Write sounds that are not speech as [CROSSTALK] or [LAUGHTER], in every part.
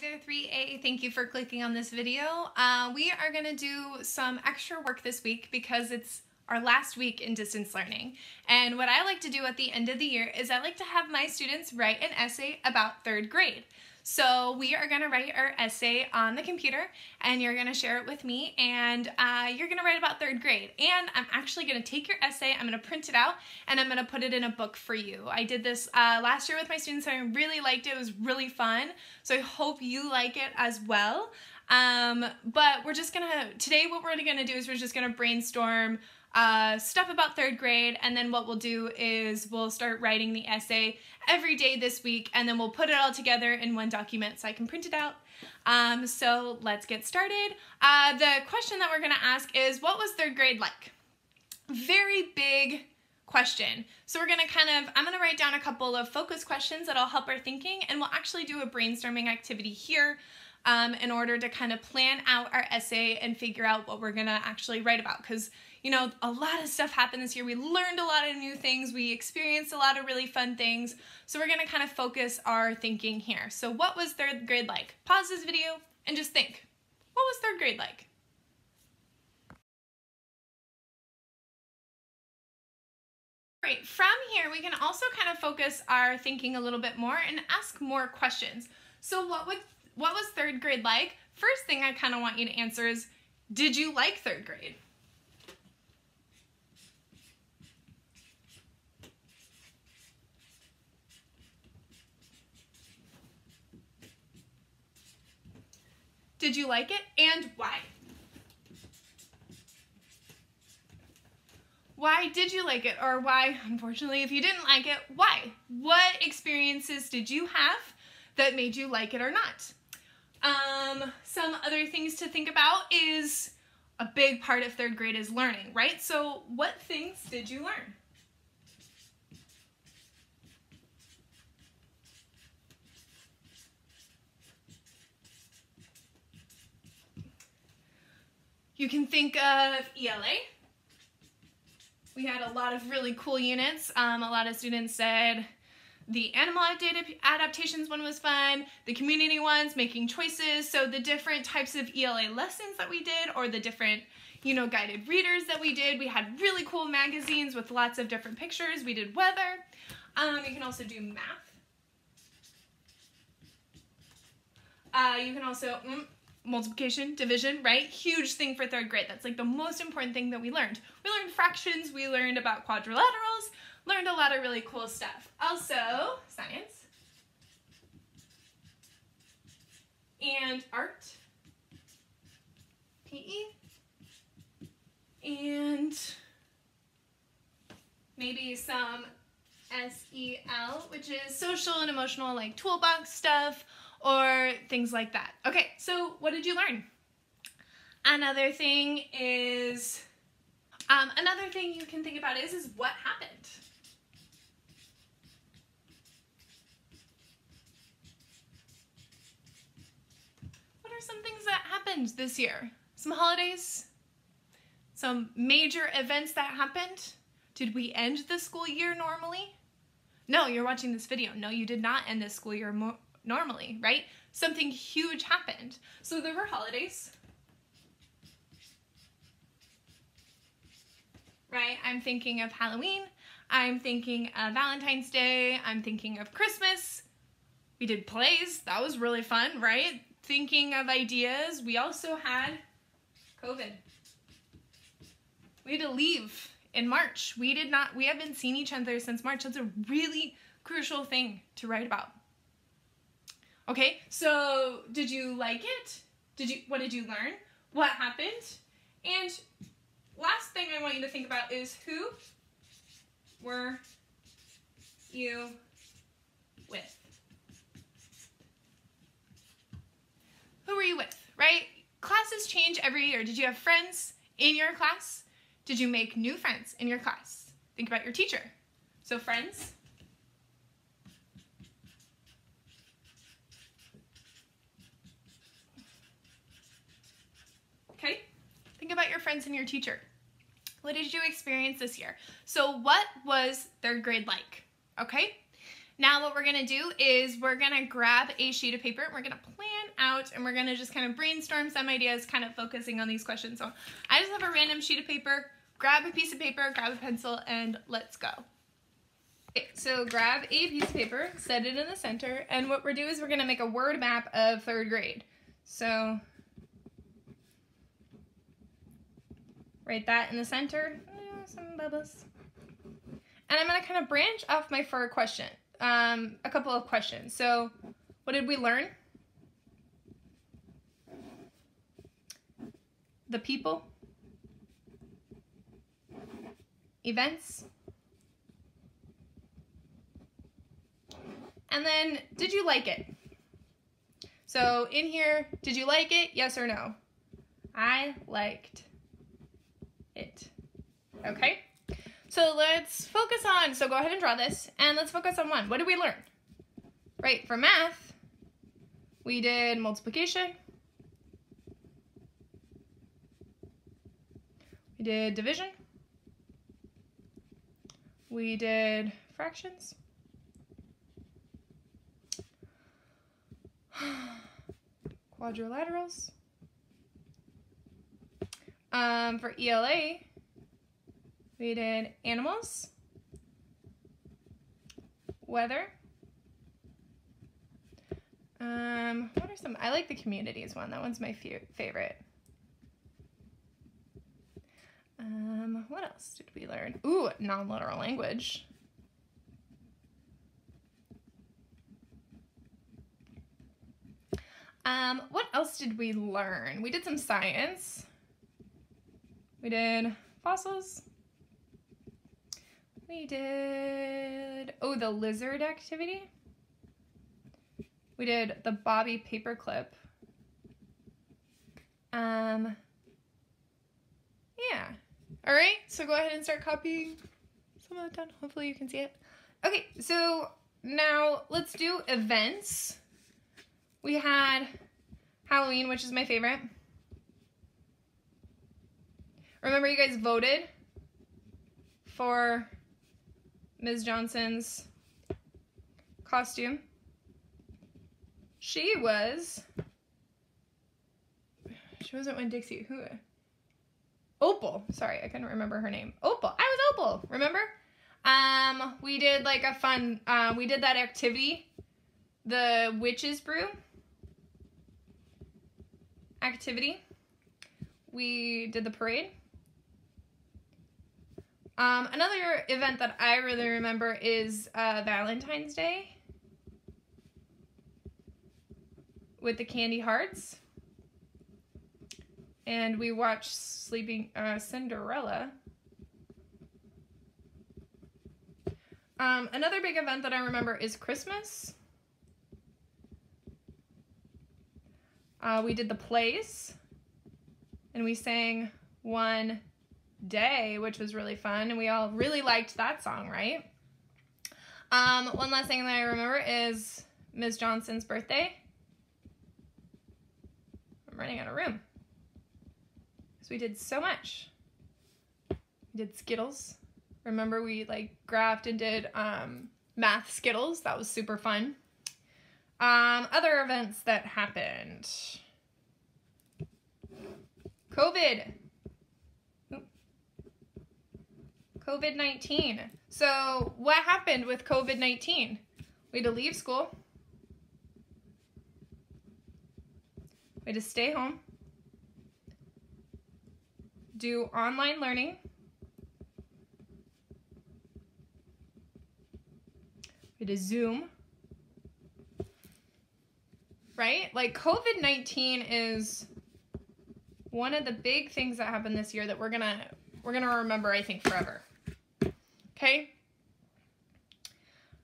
There 3A, thank you for clicking on this video. Uh, we are going to do some extra work this week because it's our last week in distance learning. And what I like to do at the end of the year is I like to have my students write an essay about third grade. So we are going to write our essay on the computer and you're going to share it with me and uh, you're going to write about third grade. And I'm actually going to take your essay, I'm going to print it out and I'm going to put it in a book for you. I did this uh, last year with my students and I really liked it. It was really fun. So I hope you like it as well. Um, but we're just gonna, today what we're gonna do is we're just gonna brainstorm uh, stuff about third grade, and then what we'll do is we'll start writing the essay every day this week, and then we'll put it all together in one document so I can print it out. Um, so let's get started. Uh, the question that we're gonna ask is, what was third grade like? Very big question. So we're gonna kind of, I'm gonna write down a couple of focus questions that'll help our thinking, and we'll actually do a brainstorming activity here um, in order to kind of plan out our essay and figure out what we're gonna actually write about. Because you know, a lot of stuff happened this year. We learned a lot of new things. We experienced a lot of really fun things. So we're gonna kind of focus our thinking here. So what was third grade like? Pause this video and just think, what was third grade like? Great, from here we can also kind of focus our thinking a little bit more and ask more questions. So what would what was third grade like? First thing I kind of want you to answer is, did you like third grade? Did you like it and why? Why did you like it or why, unfortunately, if you didn't like it, why? What experiences did you have that made you like it or not? Um, some other things to think about is a big part of third grade is learning, right? So what things did you learn? You can think of ELA. We had a lot of really cool units. Um, a lot of students said the animal adaptations one was fun, the community ones, making choices. So the different types of ELA lessons that we did or the different, you know, guided readers that we did. We had really cool magazines with lots of different pictures. We did weather. Um, you can also do math. Uh, you can also, mm, multiplication, division, right? Huge thing for third grade. That's like the most important thing that we learned. We learned fractions, we learned about quadrilaterals, learned a lot of really cool stuff. Also, science. And art. PE. And maybe some SEL, which is social and emotional like toolbox stuff, or things like that. Okay, so what did you learn? Another thing is, um, another thing you can think about is, is what happened? What are some things that happened this year? Some holidays? Some major events that happened? Did we end the school year normally? No, you're watching this video. No, you did not end the school year normally, right? Something huge happened. So there were holidays. Right? I'm thinking of Halloween. I'm thinking of Valentine's Day. I'm thinking of Christmas. We did plays. That was really fun, right? Thinking of ideas. We also had COVID. We had to leave in March. We did not, we haven't seen each other since March. That's a really crucial thing to write about. Okay, so did you like it? Did you, what did you learn? What happened? And last thing I want you to think about is who were you with? Who were you with, right? Classes change every year. Did you have friends in your class? Did you make new friends in your class? Think about your teacher. So friends, okay? Think about your friends and your teacher. What did you experience this year? So what was third grade like? Okay? Now what we're gonna do is we're gonna grab a sheet of paper and we're gonna plan out and we're gonna just kind of brainstorm some ideas, kind of focusing on these questions. So I just have a random sheet of paper, grab a piece of paper, grab a pencil, and let's go. Okay, so grab a piece of paper, set it in the center, and what we're doing is we're gonna make a word map of third grade. So write that in the center, some bubbles. And I'm gonna kind of branch off my fur question um, a couple of questions. So, what did we learn? The people, events, and then did you like it? So, in here, did you like it? Yes or no? I liked it. Okay? So let's focus on, so go ahead and draw this, and let's focus on one. What did we learn? Right, for math, we did multiplication. We did division. We did fractions. [SIGHS] Quadrilaterals. Um, for ELA, we did animals, weather. Um, what are some? I like the communities one. That one's my favorite. Um, what else did we learn? Ooh, non-literal language. Um, what else did we learn? We did some science. We did fossils. We did, oh, the lizard activity. We did the Bobby paperclip. Um, yeah. All right, so go ahead and start copying some of that down. Hopefully you can see it. Okay, so now let's do events. We had Halloween, which is my favorite. Remember you guys voted for Ms. Johnson's costume. She was. She wasn't Winn-Dixie. Who? Opal. Sorry, I couldn't remember her name. Opal. I was Opal. Remember? Um, we did like a fun. Uh, we did that activity, the witches brew activity. We did the parade. Um, another event that I really remember is uh, Valentine's Day with the Candy Hearts. And we watched Sleeping uh, Cinderella. Um, another big event that I remember is Christmas. Uh, we did the plays, and we sang one day, which was really fun, and we all really liked that song, right? Um, one last thing that I remember is Ms. Johnson's birthday. I'm running out of room. We did so much. We did Skittles. Remember we like graphed and did um, math Skittles. That was super fun. Um, other events that happened. COVID. COVID 19. So, what happened with COVID 19? We had to leave school, we had to stay home, do online learning. We had Zoom. Right? Like COVID 19 is one of the big things that happened this year that we're gonna we're gonna remember, I think, forever. Okay?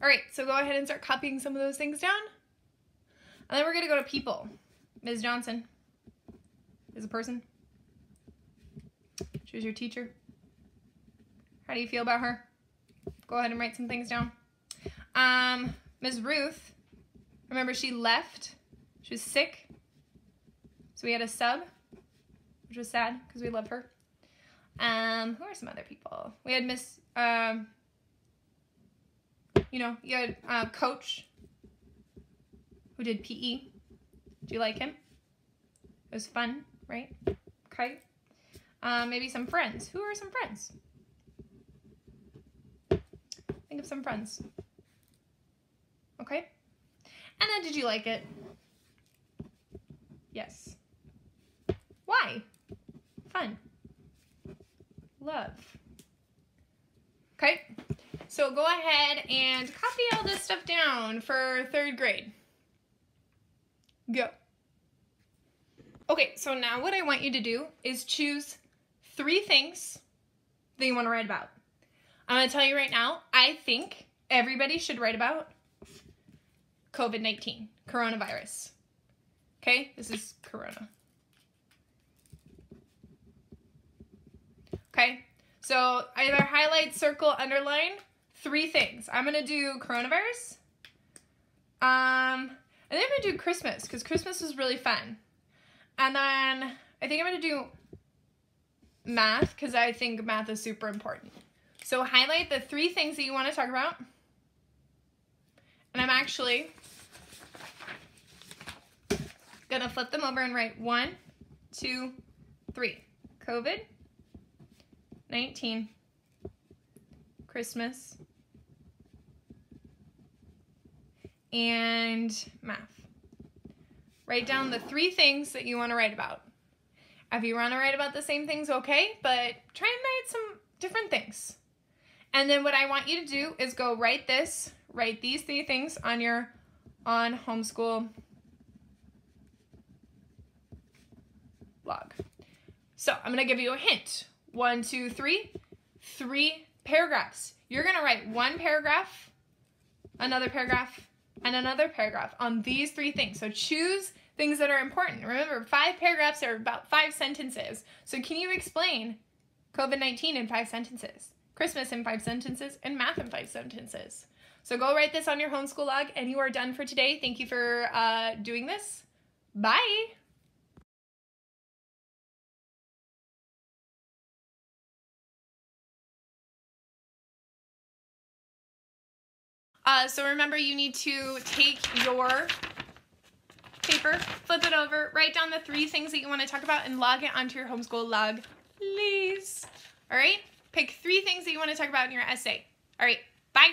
All right, so go ahead and start copying some of those things down. And then we're to go to people. Ms. Johnson is a person. She was your teacher. How do you feel about her? Go ahead and write some things down. Um, Ms. Ruth, remember she left. She was sick. So we had a sub, which was sad because we love her. Um, who are some other people? We had Miss um, you know, you had a coach who did PE. Do you like him? It was fun, right? Okay. Uh, maybe some friends. Who are some friends? Think of some friends. Okay. And then did you like it? Yes. Why? Fun. Love. Okay. So go ahead and copy all this stuff down for third grade. Go. Okay, so now what I want you to do is choose three things that you want to write about. I'm going to tell you right now, I think everybody should write about COVID 19, coronavirus. Okay, this is corona. Okay, so either highlight, circle, underline, three things. I'm going to do coronavirus. Um, and then I'm going to do Christmas because Christmas was really fun. And then I think I'm going to do math because I think math is super important. So highlight the three things that you want to talk about. And I'm actually going to flip them over and write one, two, three. COVID, 19, Christmas, and math. Write down the three things that you want to write about. If you want to write about the same things, okay, but try and write some different things. And then what I want you to do is go write this, write these three things on your on homeschool log. So I'm going to give you a hint. One, two, three, three paragraphs. You're going to write one paragraph, another paragraph, and another paragraph on these three things. So choose things that are important. Remember, five paragraphs are about five sentences. So can you explain COVID-19 in five sentences, Christmas in five sentences, and math in five sentences? So go write this on your homeschool log, and you are done for today. Thank you for uh, doing this. Bye! Uh, so remember, you need to take your paper, flip it over, write down the three things that you want to talk about, and log it onto your homeschool log, please. All right? Pick three things that you want to talk about in your essay. All right, bye.